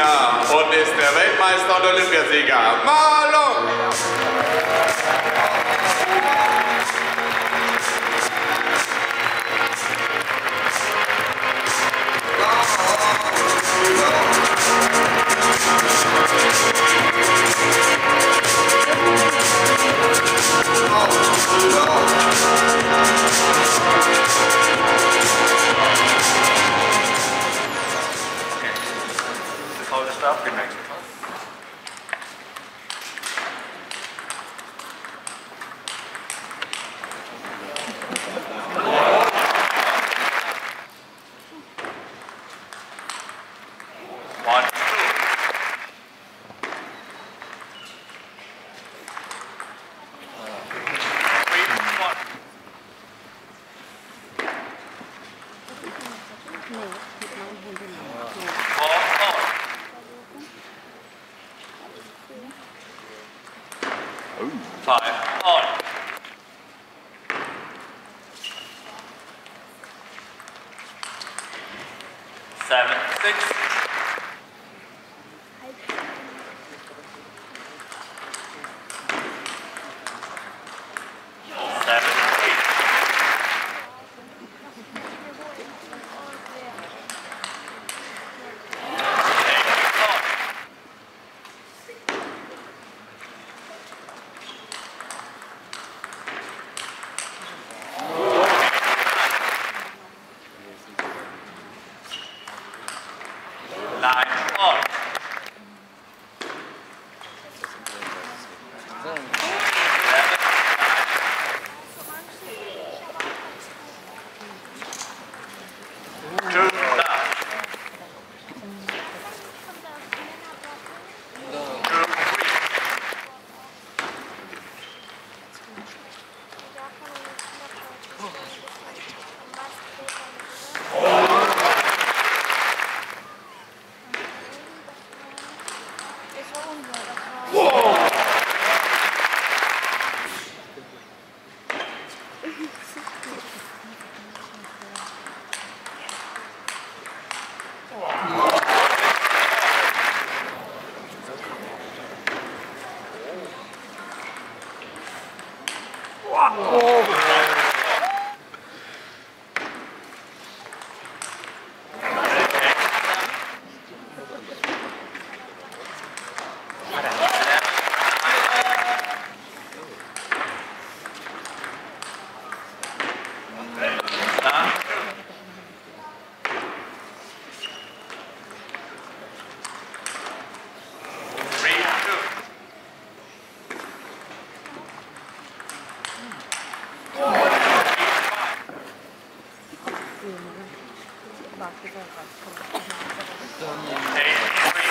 China und ist der Weltmeister und Olympiasieger Malung. stuff. Good night. Five, on. Seven, six. 来，二 Oh. Eight, three.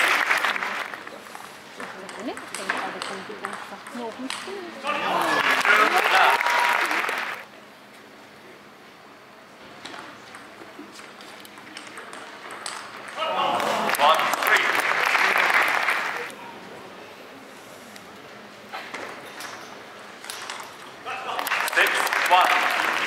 Two, nine. One, three. Six, one.